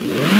Yeah.